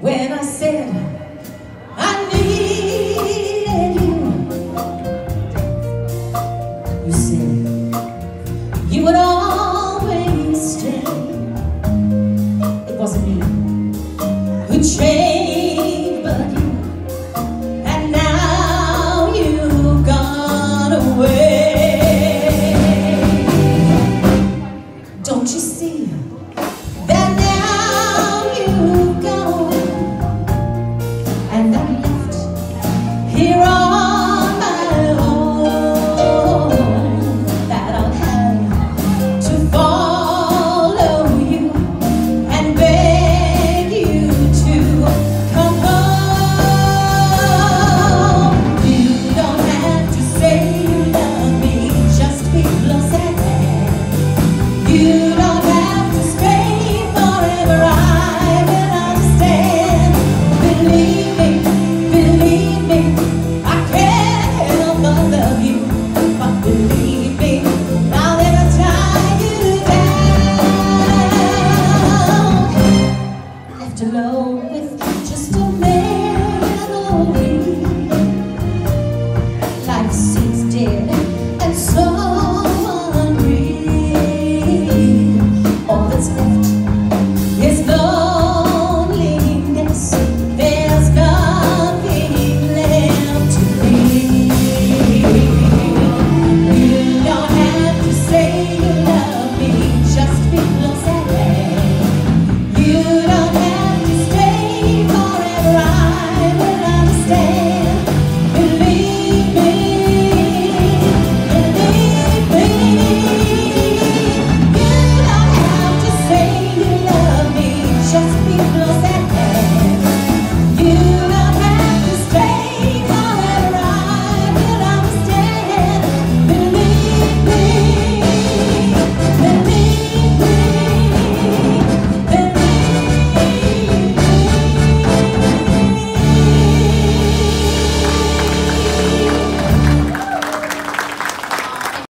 when I said I needed you. You said you would always stay. It wasn't me who changed, but you. And now you've gone away. Don't you see?